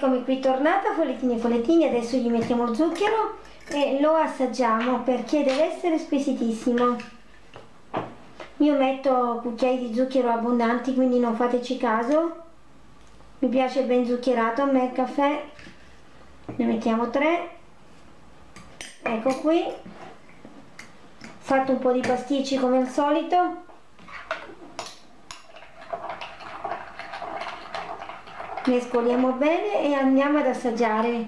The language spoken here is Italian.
Bentornata follettini e follettini, adesso gli mettiamo zucchero e lo assaggiamo perché deve essere squisitissimo. Io metto cucchiai di zucchero abbondanti, quindi non fateci caso. Mi piace ben zuccherato a me il caffè. Ne mettiamo tre. Ecco qui. Fatto un po' di pasticci come al solito. Mescoliamo bene e andiamo ad assaggiare